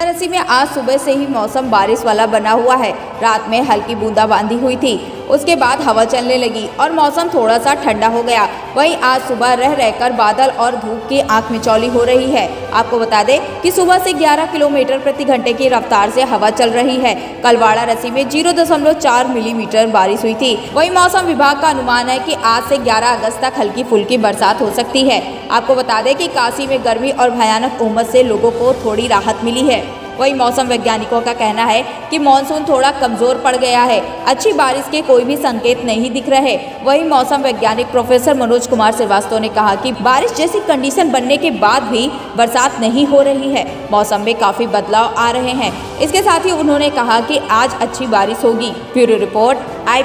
वाराणसी में आज सुबह से ही मौसम बारिश वाला बना हुआ है। रात में हल्की बूंदाबांदी हुई थी। उसके बाद हवा चलने लगी और मौसम थोड़ा सा ठंडा हो गया। वहीं आज सुबह रह रहकर बादल और धूप की आँख मिचौली हो रही है। आपको बता दें कि सुबह से 11 किलोमीटर प्रति घंटे की रफ्तार से हवा चल रही है। कल वाराणसी में ज़ीरो दशमलव चार मिलीमीटर बारिश हुई थी। वहीं मौसम विभाग का अनुमान है कि आज से 11 अगस्त तक हल्की फुल्की बरसात हो सकती है। आपको बता दें कि काशी में गर्मी और भयानक उमस से लोगों को थोड़ी राहत मिली है। वहीं मौसम वैज्ञानिकों का कहना है कि मानसून थोड़ा कमज़ोर पड़ गया है। अच्छी बारिश के कोई भी संकेत नहीं दिख रहे। वहीं मौसम वैज्ञानिक प्रोफेसर मनोज कुमार श्रीवास्तव ने कहा कि बारिश जैसी कंडीशन बनने के बाद भी बरसात नहीं हो रही है। मौसम में काफ़ी बदलाव आ रहे हैं। इसके साथ ही उन्होंने कहा कि आज अच्छी बारिश होगी। ब्यूरो रिपोर्ट आई